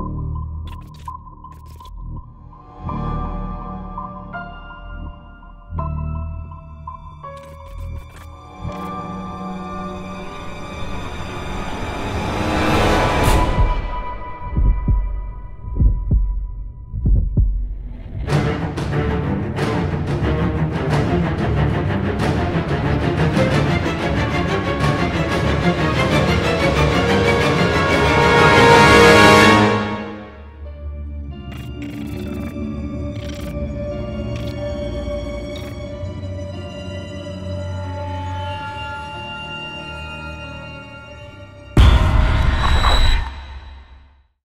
you